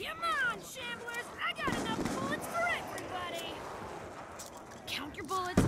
Come on, Shamblers! I got enough bullets for everybody! Count your bullets,